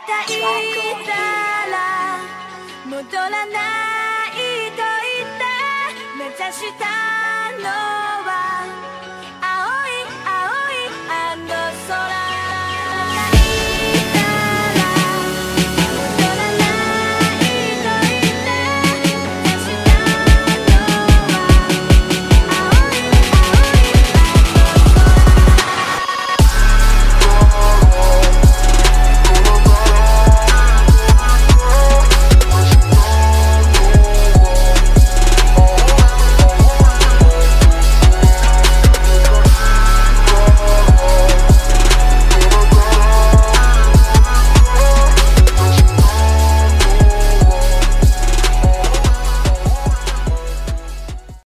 たい。たら戻らないと言って目指したのは